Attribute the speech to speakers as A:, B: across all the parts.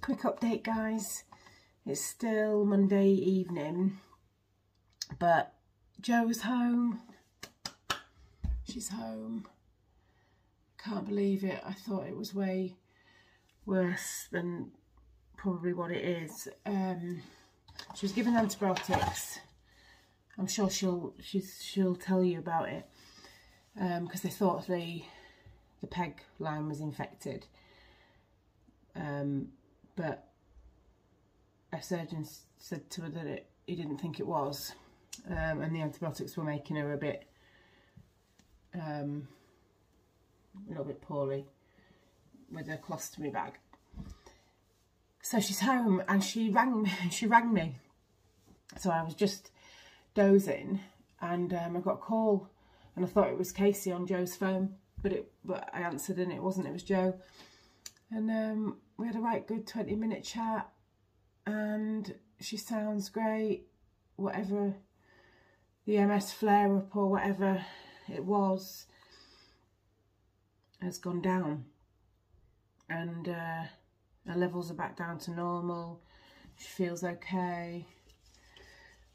A: quick update guys. It's still Monday evening, but Joe's home. She's home. Can't believe it. I thought it was way worse than probably what it is. Um, she was given antibiotics. I'm sure she'll she's she'll tell you about it because um, they thought the the peg line was infected. Um, but a surgeon said to her that it, he didn't think it was, um, and the antibiotics were making her a bit um, a little bit poorly with a colostomy bag. So she's home and she rang me. She rang me. So I was just dozing and um, I got a call and I thought it was Casey on Joe's phone, but it but I answered and it wasn't. It was Joe, and um, we had a right good twenty minute chat. And she sounds great. Whatever the MS flare up or whatever it was has gone down and uh, her levels are back down to normal she feels okay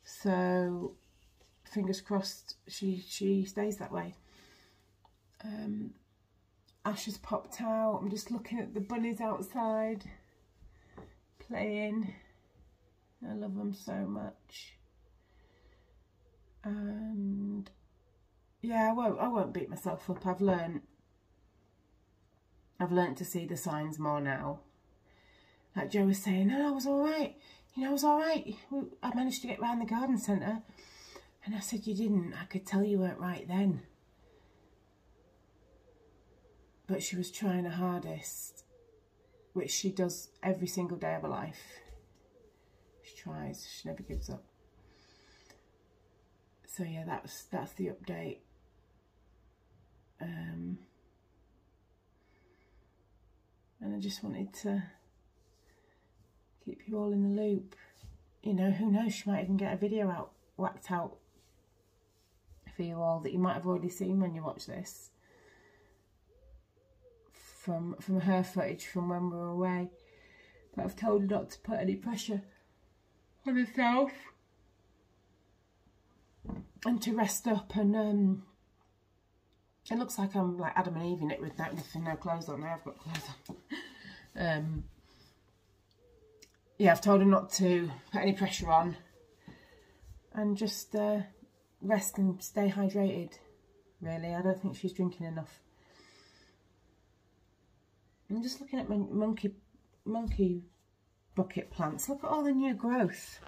A: so fingers crossed she she stays that way um, Ash has popped out I'm just looking at the bunnies outside playing I love them so much and yeah I won't I won't beat myself up I've learned I've learned to see the signs more now. Like Joe was saying, no, I was all right. You know, I was all right. I managed to get round the garden centre. And I said, you didn't. I could tell you weren't right then. But she was trying her hardest, which she does every single day of her life. She tries. She never gives up. So yeah, that's that's the update. Um, and I just wanted to keep you all in the loop. You know, who knows, she might even get a video out, whacked out for you all that you might have already seen when you watch this. From, from her footage from when we were away. But I've told her not to put any pressure on herself. And to rest up and um, it looks like I'm like Adam and Eve in it with no, nothing, no clothes on. Now I've got clothes on. um, yeah, I've told her not to put any pressure on and just uh, rest and stay hydrated. Really, I don't think she's drinking enough. I'm just looking at my monkey monkey bucket plants. Look at all the new growth.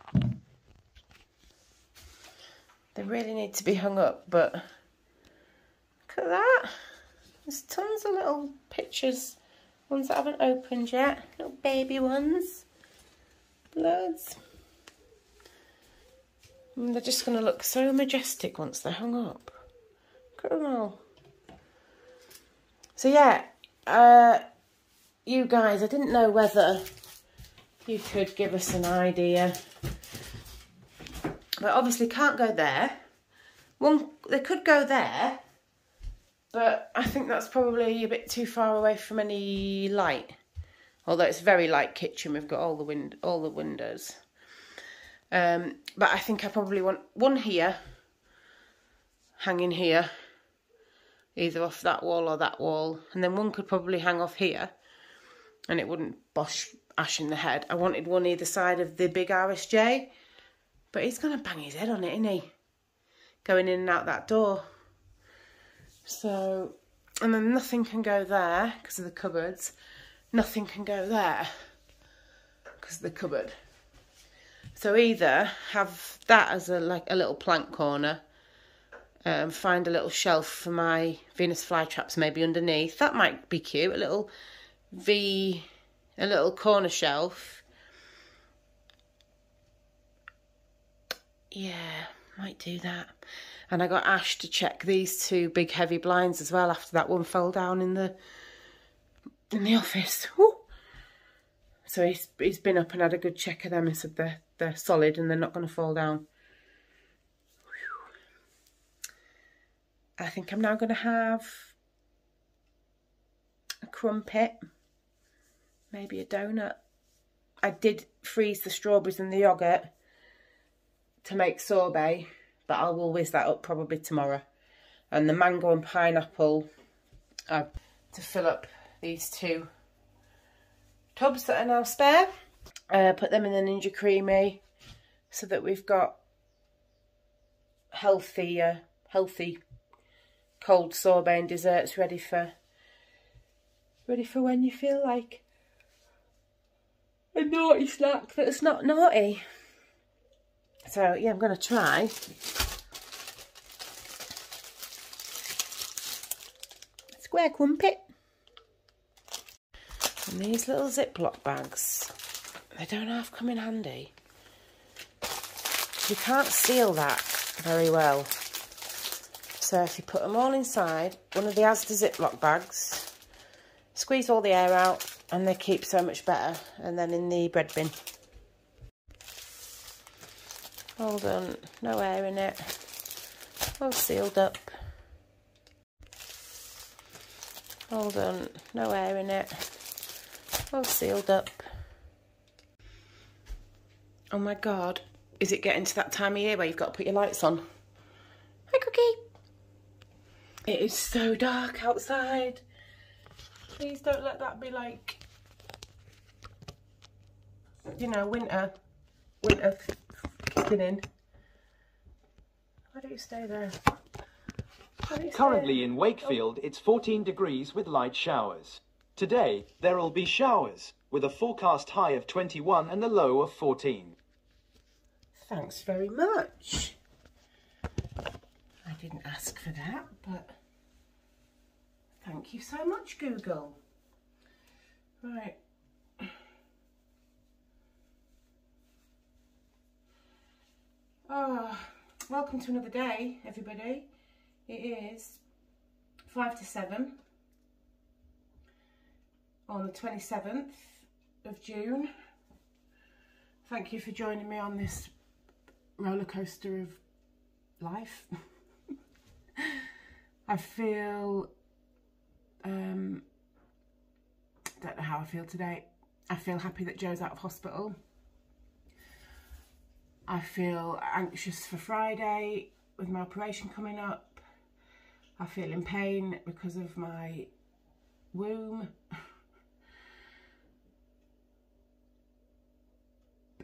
A: They really need to be hung up, but look at that. There's tons of little pictures, ones that haven't opened yet, little baby ones. Loads. And they're just going to look so majestic once they're hung up. Look at them all. So yeah, uh, you guys, I didn't know whether you could give us an idea. But obviously can't go there. One, they could go there, but I think that's probably a bit too far away from any light. Although it's a very light kitchen, we've got all the wind, all the windows. Um, but I think I probably want one here, hanging here, either off that wall or that wall, and then one could probably hang off here, and it wouldn't bosh Ash in the head. I wanted one either side of the big RSJ, but he's gonna bang his head on it, isn't he? Going in and out that door. So, and then nothing can go there because of the cupboards. Nothing can go there because of the cupboard. So either have that as a like a little plant corner, um, find a little shelf for my Venus flytraps maybe underneath. That might be cute. A little V, a little corner shelf. Yeah, might do that. And I got Ash to check these two big heavy blinds as well after that one fell down in the in the office. So he's he's been up and had a good check of them and said they're they're solid and they're not going to fall down. I think I'm now going to have a crumpet, maybe a donut, I did freeze the strawberries and the yoghurt to make sorbet, but I will whiz that up probably tomorrow. And the mango and pineapple uh, to fill up these two tubs that are now spare. Uh, put them in the Ninja Creami so that we've got healthy, uh, healthy cold sorbet and desserts ready for ready for when you feel like naughty snack that's not naughty. So yeah, I'm going to try. Square crumpet. And these little Ziploc bags, they don't half come in handy. You can't seal that very well. So if you put them all inside one of the Asda Ziploc bags, squeeze all the air out and they keep so much better. And then in the bread bin. All done, no air in it, all sealed up. All done, no air in it, all sealed up. Oh my God, is it getting to that time of year where you've got to put your lights on? Hi Cookie. It is so dark outside. Please don't let that be like, you know, winter. Winter kicking in. Why don't you stay there? You
B: Currently
A: stay
B: in Wakefield, oh. it's 14 degrees with light showers. Today, there will be showers, with a forecast high of 21 and a low of 14.
A: Thanks very much. I didn't ask for that, but thank you so much, Google. Right. Oh, welcome to another day, everybody. It is five to seven on the 27th of June. Thank you for joining me on this roller coaster of life. I feel, um, don't know how I feel today. I feel happy that Joe's out of hospital. I feel anxious for Friday with my operation coming up. I feel in pain because of my womb.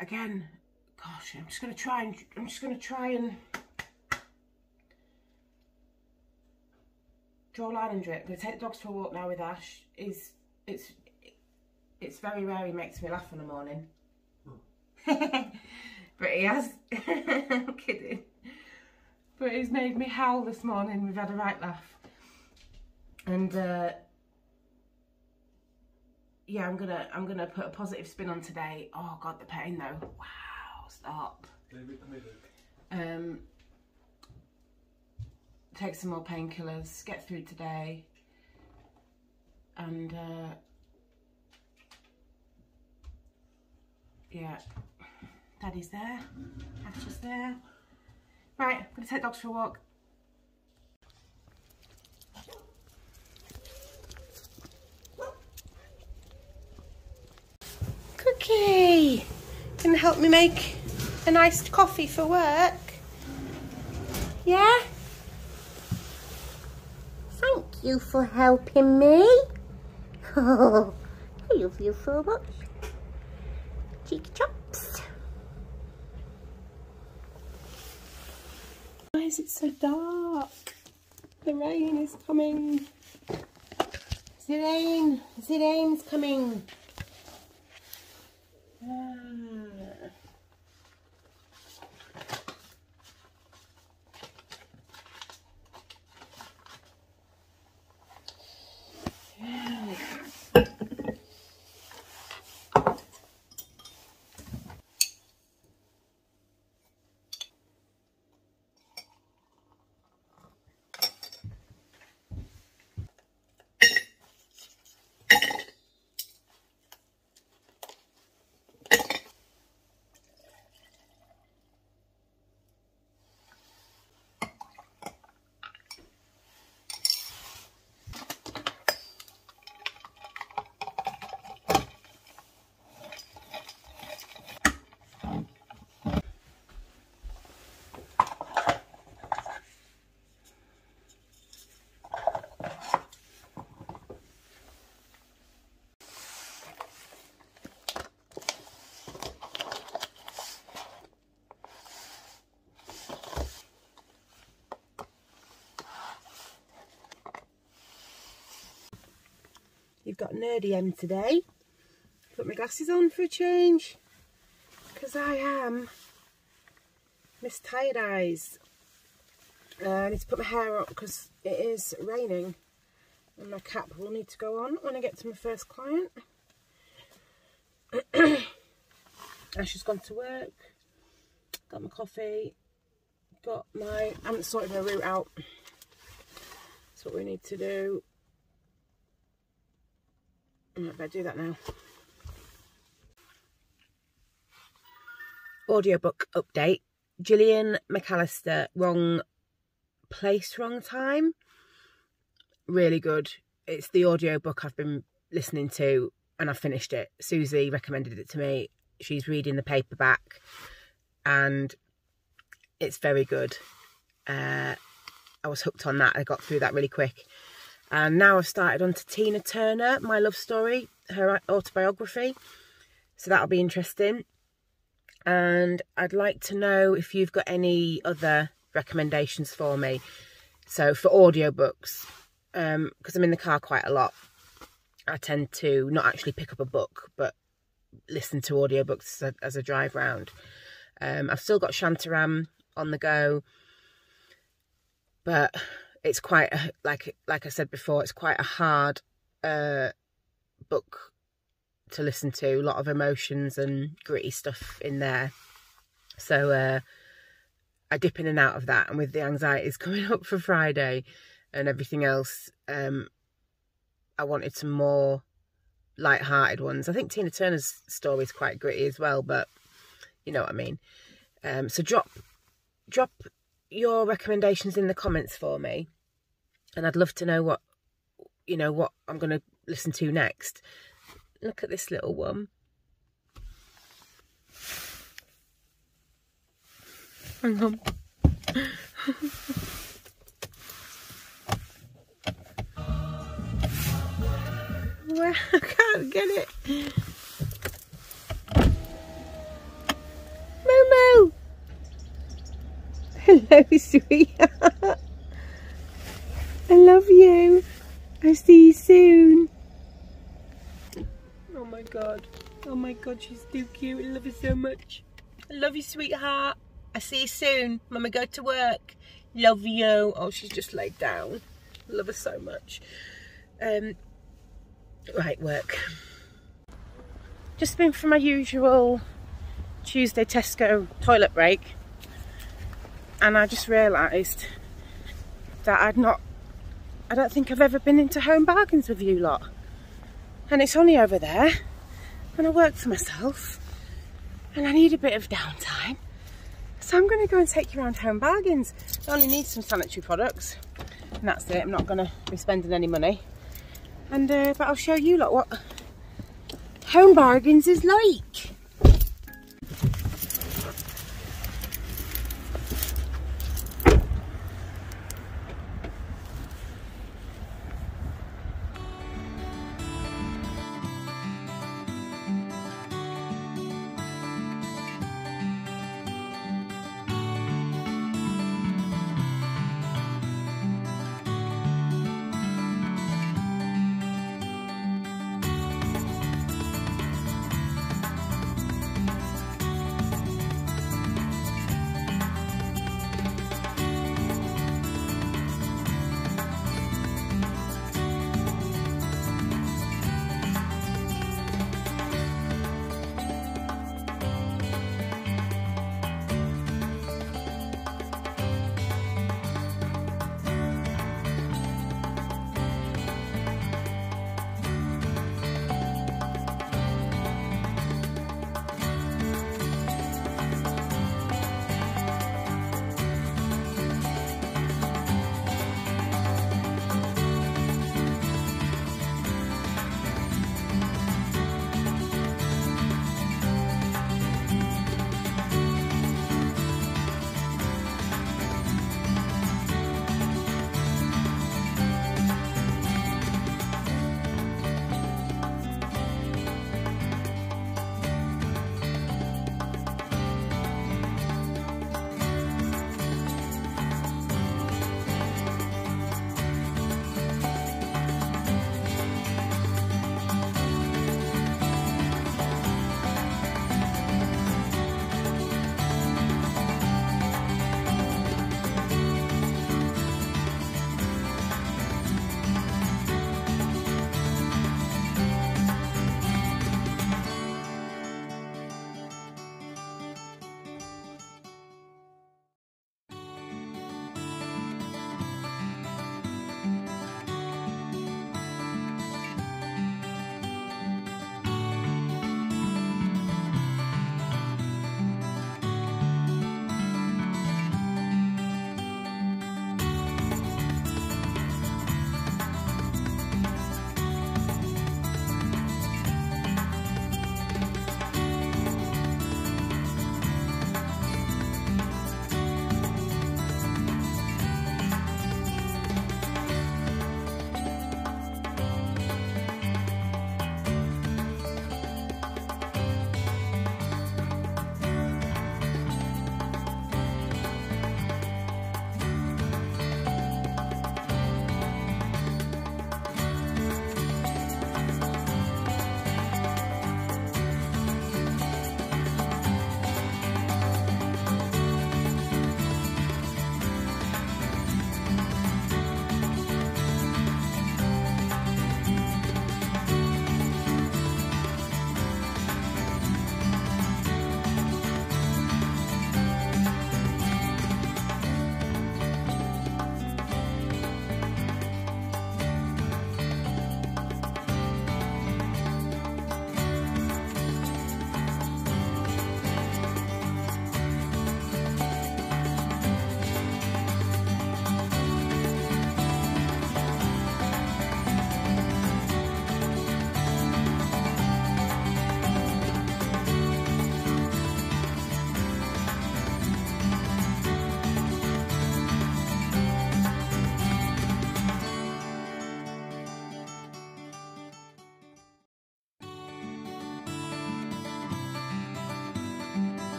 A: Again, gosh, I'm just going to try and I'm just going to try and draw a line under it. I'm going to take the dogs for a walk now with Ash. Is it's it's very rare he makes me laugh in the morning. but he has. I'm kidding. But he's made me howl this morning. We've had a right laugh. And uh, yeah, I'm gonna I'm gonna put a positive spin on today. Oh god, the pain though. Wow, stop. Um, take some more painkillers, get through today, and uh, yeah, Daddy's there, Ashley's there. Right, I'm gonna take dogs for a walk. Cookie, can help me make a nice coffee for work? Yeah? Thank you for helping me. Oh, I love you so much. Cheeky chops. Why is it so dark? The rain is coming. The rain's coming. You've got Nerdy M today. Put my glasses on for a change. Because I am Miss Tired Eyes. Uh, I need to put my hair up because it is raining. And my cap will need to go on when I get to my first client. Ashley's gone to work. Got my coffee. Got my... I haven't sorted my route out. That's what we need to do. I better do that now. Audiobook update. Gillian McAllister, Wrong Place, Wrong Time. Really good. It's the audiobook I've been listening to and I finished it. Susie recommended it to me. She's reading the paperback and it's very good. Uh, I was hooked on that. I got through that really quick. And now I've started on to Tina Turner, My Love Story, her autobiography. So that'll be interesting. And I'd like to know if you've got any other recommendations for me. So for audiobooks, because um, I'm in the car quite a lot, I tend to not actually pick up a book, but listen to audiobooks as a, as a drive round. Um, I've still got Shantaram on the go, but it's quite a, like like I said before, it's quite a hard uh, book to listen to. A lot of emotions and gritty stuff in there. So uh, I dip in and out of that. And with the anxieties coming up for Friday and everything else, um, I wanted some more light-hearted ones. I think Tina Turner's story is quite gritty as well, but you know what I mean. Um, so drop drop your recommendations in the comments for me. And I'd love to know what you know what I'm going to listen to next. Look at this little one. Hang on. Where? I can't get it Hello, sweetheart. I love you. I'll see you soon. Oh my god. Oh my god, she's too cute. I love her so much. I love you, sweetheart. I see you soon. Mama, go to work. Love you. Oh, she's just laid down. Love her so much. Um, right, work. Just been for my usual Tuesday Tesco toilet break and I just realised that I'd not, I don't think I've ever been into home bargains with you lot. And it's only over there, and I work for myself, and I need a bit of downtime. So I'm going to go and take you around home bargains. I only need some sanitary products, and that's it. I'm not going to be spending any money. And uh, But I'll show you lot what home bargains is like.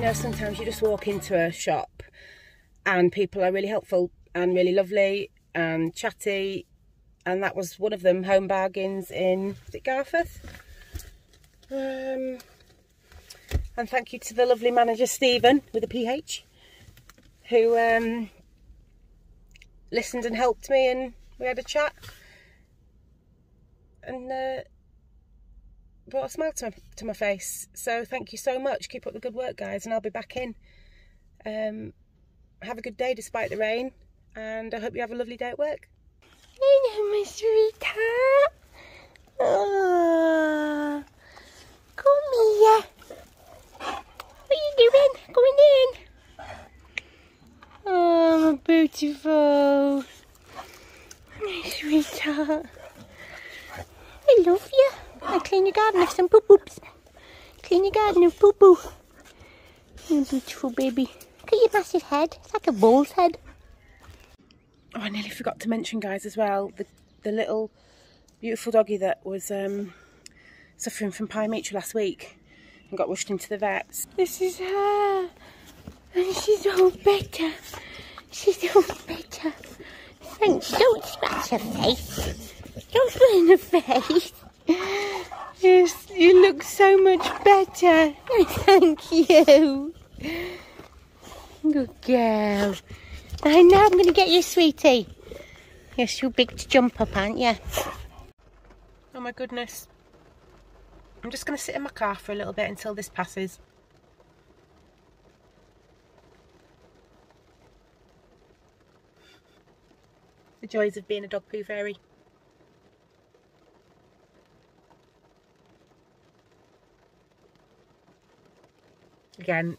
A: You know, sometimes you just walk into a shop and people are really helpful and really lovely and chatty. And that was one of them, Home Bargains in, is it Garforth? Um, and thank you to the lovely manager, Stephen, with a PH, who um, listened and helped me and we had a chat. And uh, brought a smile to my, to my face. So thank you so much. Keep up the good work, guys, and I'll be back in. Um, have a good day despite the rain, and I hope you have a lovely day at work. Hello, my sweetheart. Oh, come here. What are you doing? Going in. Oh, beautiful. My sweetheart. I love you. I clean your garden of some poo poops. Clean your garden of poo poo. You beautiful baby. Look at your massive head. It's like a bull's head. Oh, I nearly forgot to mention, guys, as well, the, the little beautiful doggy that was um, suffering from pyometra last week and got rushed into the vets. This is her. And she's all better. She's all better. Thanks. Don't scratch her face. Don't put in her face. Yes, you look so much better. Thank you. Good girl. I know I'm going to get you, sweetie. Yes, you're too big to jump up, aren't you? Oh my goodness. I'm just going to sit in my car for a little bit until this passes. The joys of being a dog poo fairy. Again,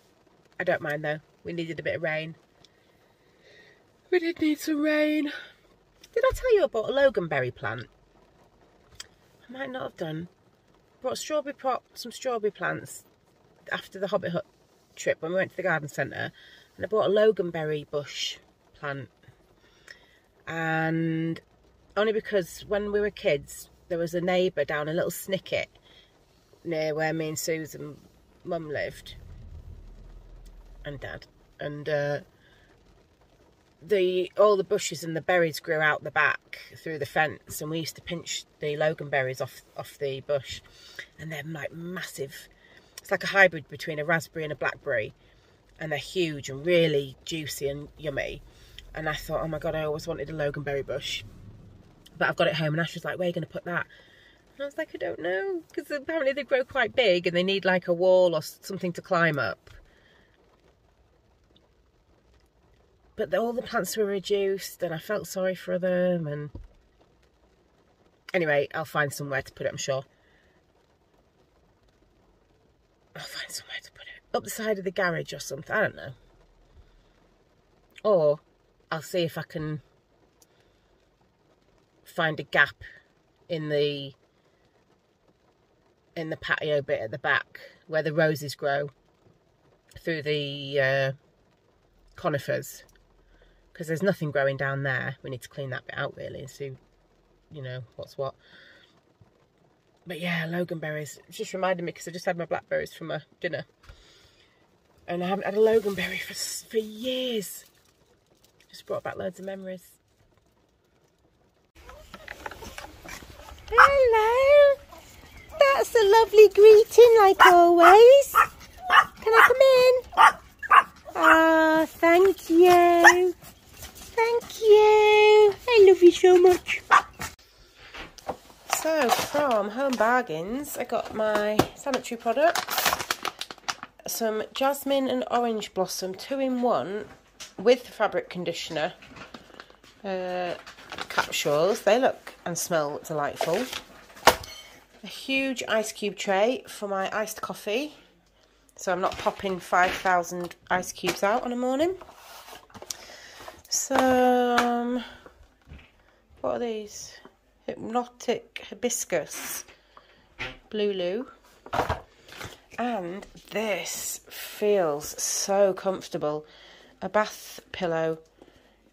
A: I don't mind though. We needed a bit of rain. We did need some rain. Did I tell you about a loganberry plant? I might not have done. Brought strawberry pot, some strawberry plants after the Hobbit Hut trip when we went to the garden centre. And I bought a loganberry bush plant. And only because when we were kids, there was a neighbour down a little snicket near where me and Susan mum lived and dad. And uh, the all the bushes and the berries grew out the back through the fence and we used to pinch the loganberries off off the bush. And they're like massive. It's like a hybrid between a raspberry and a blackberry. And they're huge and really juicy and yummy. And I thought oh my god I always wanted a loganberry bush. But I've got it home and Ash was like where are you going to put that? And I was like I don't know because apparently they grow quite big and they need like a wall or something to climb up but all the plants were reduced and I felt sorry for them and anyway I'll find somewhere to put it I'm sure. I'll find somewhere to put it. Up the side of the garage or something I don't know. Or I'll see if I can find a gap in the in the patio bit at the back where the roses grow through the uh, conifers because there's nothing growing down there. We need to clean that bit out really and see, you know, what's what. But yeah, loganberries. Just reminded me because I just had my blackberries for my dinner. And I haven't had a loganberry for, for years. Just brought back loads of memories. Hello. That's a lovely greeting like always. Can I come in? Ah, oh, thank you. Thank you. I love you so much. So, from Home Bargains, I got my sanitary products. Some jasmine and orange blossom two-in-one with fabric conditioner uh, capsules. They look and smell delightful. A huge ice cube tray for my iced coffee. So I'm not popping 5,000 ice cubes out on a morning some, what are these? Hypnotic Hibiscus Blue And this feels so comfortable. A bath pillow.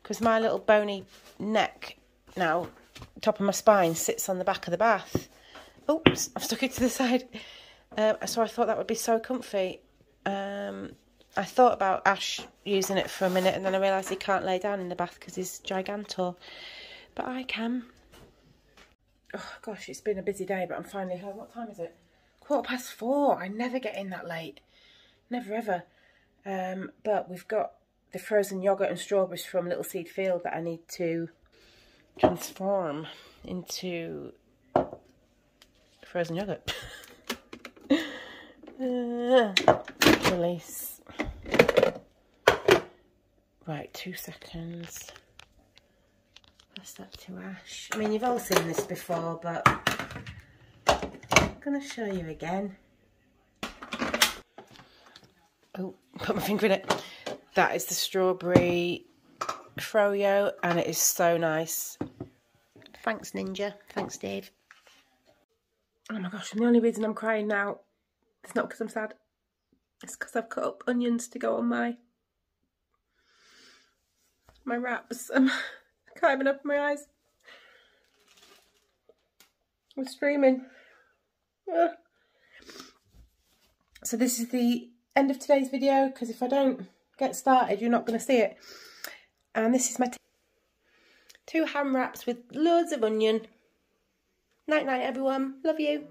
A: Because my little bony neck now, top of my spine, sits on the back of the bath. Oops, I've stuck it to the side. Um, so I thought that would be so comfy. Um, I thought about Ash using it for a minute and then I realised he can't lay down in the bath because he's gigantor. But I can. Oh gosh, it's been a busy day, but I'm finally home. What time is it? Quarter past four. I never get in that late. Never ever. Um, but we've got the frozen yogurt and strawberries from Little Seed Field that I need to transform into frozen yogurt. uh, release. Right, two seconds. Pass that to Ash. I mean, you've all seen this before, but I'm going to show you again. Oh, put my finger in it. That is the strawberry froyo, and it is so nice. Thanks, Ninja. Thanks, Dave. Oh my gosh, and the only reason I'm crying now is not because I'm sad. It's because I've cut up onions to go on my my wraps. I can't even open my eyes. I'm streaming. Ah. So this is the end of today's video because if I don't get started you're not going to see it. And this is my two ham wraps with loads of onion. Night night everyone. Love you.